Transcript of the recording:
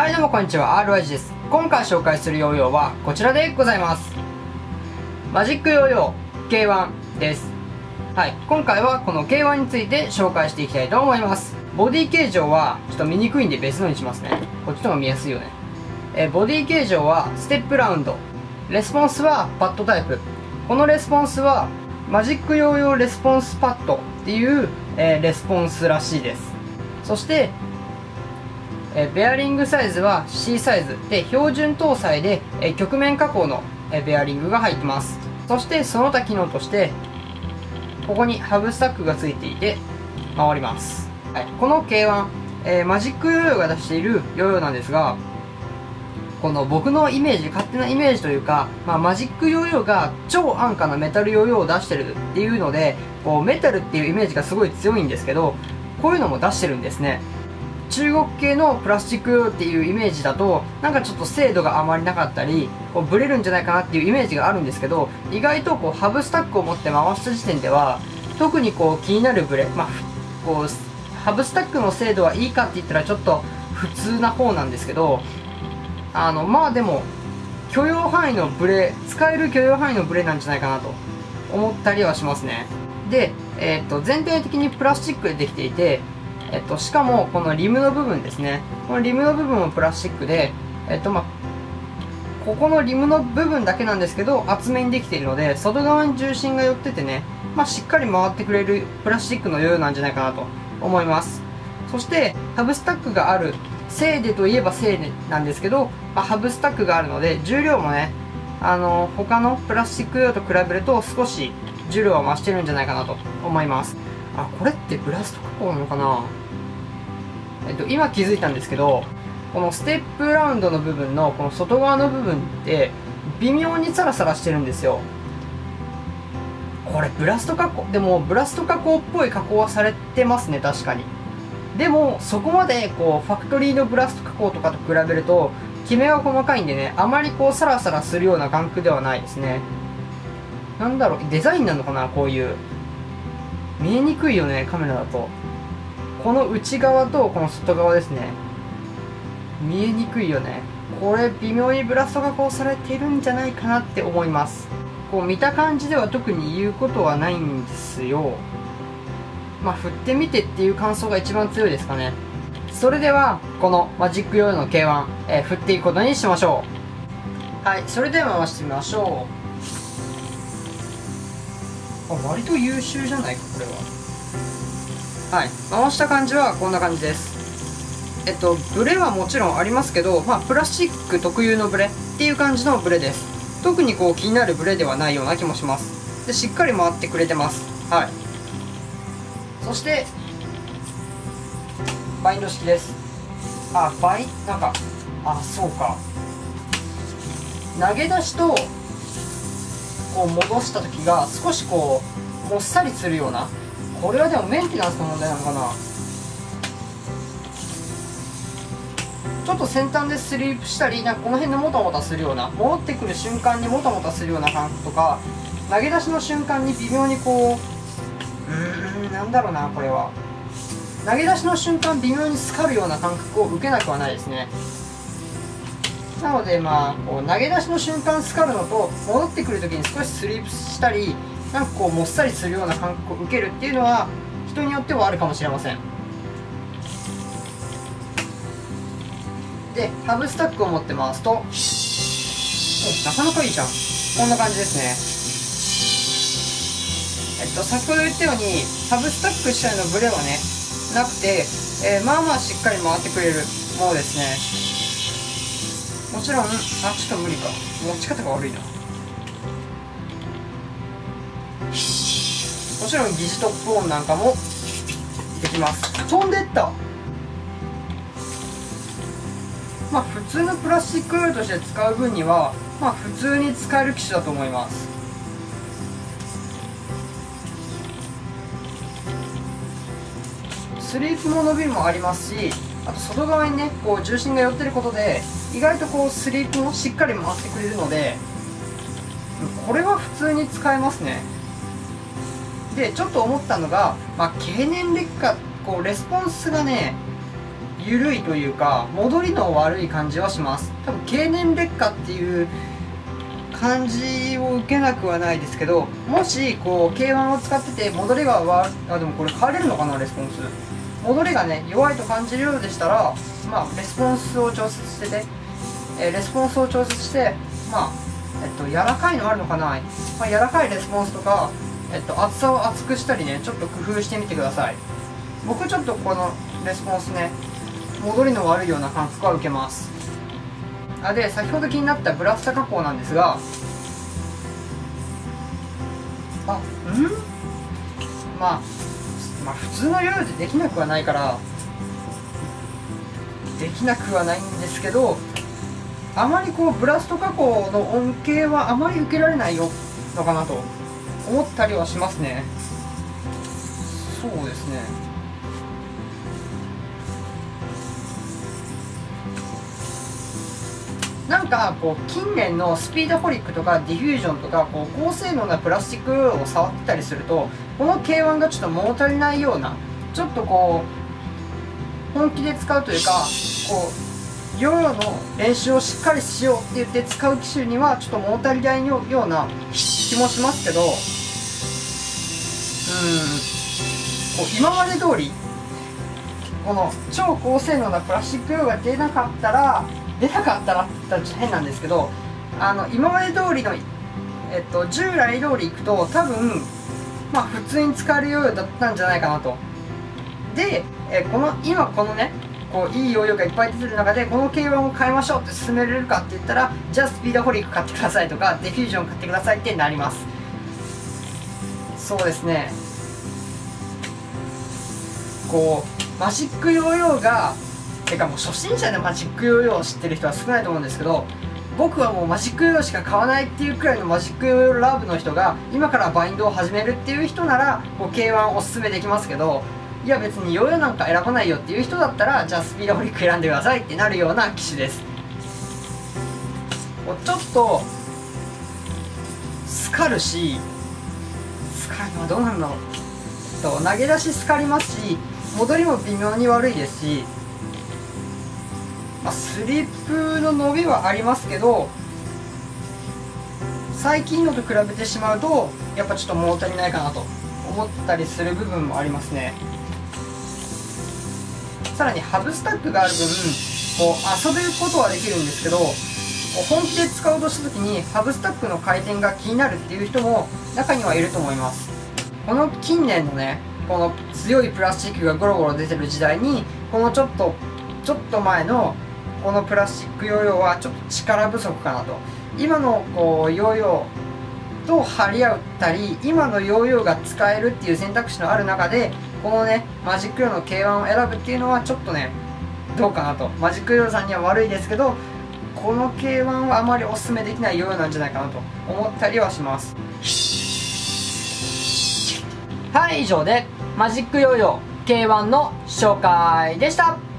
はいどうもこんにちは。RYG です。今回紹介するヨーヨーはこちらでございます。マジックヨーヨー K1 です。はい今回はこの K1 について紹介していきたいと思います。ボディ形状はちょっと見にくいんで別のにしますね。こっちの方が見やすいよね。えボディ形状はステップラウンド。レスポンスはパッドタイプ。このレスポンスはマジックヨーヨーレスポンスパッドっていう、え、レスポンスらしいです。そしてえベアリングサイズは C サイズ。で標準搭載で、え曲面加工の、えベアリングが入ってます。そしてその他機能としてここにハブスタックがついていて回ります、はい、この K1、えー、マジックヨーヨーが出しているヨーヨーなんですがこの僕のイメージ勝手なイメージというか、まあ、マジックヨーヨーが超安価なメタルヨーヨーを出してるっていうのでこうメタルっていうイメージがすごい強いんですけどこういうのも出してるんですね。中国系のプラスチックっていうイメージだとなんかちょっと精度があまりなかったりこうブレるんじゃないかなっていうイメージがあるんですけど意外とこうハブスタックを持って回した時点では特にこう気になるブレ、まあ、こうハブスタックの精度はいいかって言ったらちょっと普通な方なんですけどあのまあでも許容範囲のブレ使える許容範囲のブレなんじゃないかなと思ったりはしますね。で、えー、と全体的にプラスチックでできていてえっと、しかもこのリムの部分ですね。このリムの部分もプラスチックで、えっとま、ここのリムの部分だけなんですけど厚めにできているので外側に重心が寄っててね、まあ、しっかり回ってくれるプラスチックのようなんじゃないかなと思います。そしてハブスタックがあるセーデといえばセーデなんですけど、まあ、ハブスタックがあるので重量もねあの他のプラスチック用と比べると少し重量は増してるんじゃないかなと思います。あこれってブラスト加工なのかな？えっと、今気づいたんですけどこのステップラウンドの部分のこの外側の部分って微妙にサラサラしてるんですよ。これブラスト加工でもブラスト加工っぽい加工はされてますね確かに。でもそこまでこうファクトリーのブラスト加工とかと比べるとキメが細かいんでねあまりこうサラサラするような感覚ではないですね。なんだろうデザインなのかなこういう。見えにくいよねカメラだと。この内側とこの外側ですね。見えにくいよね。これ微妙にブラストが加工されてるんじゃないかなって思います。こう見た感じでは特に言うことはないんですよ。まあ振ってみてっていう感想が一番強いですかね。それではこのマジックヨーの K1、えー、振っていくことにしましょう。はいそれでは回してみましょう。あ割と優秀じゃない？かこれは。はい。回した感じはこんな感じです。えっとブレはもちろんありますけどまあプラスチック特有のブレっていう感じのブレです。特にこう気になるブレではないような気もします。でしっかり回ってくれてます。はい。そしてバインド式です。あバイなんかあそうか。投げ出しとこう戻した時が少しこうもっさりするようなこれはでもメンテナンスの問題なのかな。ちょっと先端でスリープしたりなんかこの辺でもたもたするような戻ってくる瞬間にもたもたするような感覚とか投げ出しの瞬間に微妙にこううーんなんだろうなこれは。投げ出しの瞬間微妙にスカるような感覚を受けなくはないですね。なのでまあこう投げ出しの瞬間スカるのと戻ってくる時に少しスリープしたりなんかこうもっさりするような感覚を受けるっていうのは人によってはあるかもしれません。でハブスタックを持って回すとおなかなかいいじゃん。こんな感じですね。えっと先ほど言ったようにハブスタック自体のブレはねなくて、えー、まあまあしっかり回ってくれるものですね。もちろんあちょっと無理か。持ち方が悪いなもちろん疑似トップオンなんかもできます。飛んでった。まあ普通のプラスチックオイルとして使う分にはまあ普通に使える機種だと思います。スリープも伸びもありますしあと外側にねこう重心が寄ってることで意外とこうスリープもしっかり回ってくれるのでこれは普通に使えますね。でちょっと思ったのが、まあ、経年劣化こうレスポンスがね緩いというか戻りの悪い感じはします。多分経年劣化っていう感じを受けなくはないですけどもしこう K1 を使ってて戻りが悪あでもこれ変われるのかなレスポンス。戻りがね弱いと感じるようでしたらまあレスポンスを調節してて、えー、レスポンスを調節してまあえっと柔らかいのあるのかな、まあ、柔らかいレスポンスとかえっと厚さを厚くしたりねちょっと工夫してみてください。僕ちょっとこのレスポンスね戻りの悪いような感覚は受けます。あで先ほど気になったブラスタ加工なんですがあうん？まあまあ普通のヨーヨーでできなくはないからできなくはないんですけどあまりこうブラスト加工の恩恵はあまり受けられないのかなと。思ったりはしますね。そうですね。なんかこう近年のスピードホリックとかディフュージョンとかこう高性能なプラスチックを触ってたりするとこの K1 がちょっと物足りないようなちょっとこう本気で使うというかこうヨーヨの練習をしっかりしようって言って使う機種にはちょっと物足りないような気もしますけどこう今まで通りこの超高性能なプラスチック用が出なかったら出なかったらって言ったら変なんですけどあの今まで通りの、えっと、従来通りいくと多分まあ普通に使えるようだったんじゃないかなと。で、えこの今このねこういいヨーヨーがいっぱい出てる中でこの K1 を買いましょうって勧めれるかって言ったらじゃあスピードホリック買ってくださいとかディフュージョン買ってくださいってなります。そうですね。こうマジックヨーヨーがてかもう初心者でマジックヨーヨーを知ってる人は少ないと思うんですけど僕はもうマジックヨーヨーしか買わないっていうくらいのマジックヨーヨーラブの人が今からバインドを始めるっていう人ならこう K1 おすすめできますけどいや別にヨーヨーなんか選ばないよっていう人だったらじゃあスピードフリック選んでくださいってなるような機種です。ちょっとスカるしスカるのはどうなんだろう。と投げ出しスカりますし戻りも微妙に悪いですしまあ、スリップの伸びはありますけど最近のと比べてしまうとやっぱちょっと物足りないかなと思ったりする部分もありますね。さらにハブスタックがある分こう遊べることはできるんですけど本気で使おうとした時にハブスタックの回転が気になるっていう人も中にはいると思います。この近年のねこの強いプラスチックがゴロゴロ出てる時代にこのちょっとちょっと前のこのプラスチックヨーヨーはちょっと力不足かなと。今のこうヨーヨーと張り合ったり今のヨーヨーが使えるっていう選択肢のある中でこのねマジックヨーの K1 を選ぶっていうのはちょっとねどうかなと。マジックヨーさんには悪いですけどこの K1 はあまりおすすめできないヨーヨーなんじゃないかなと思ったりはします。はい以上でマジックヨーヨー K1 の紹介でした。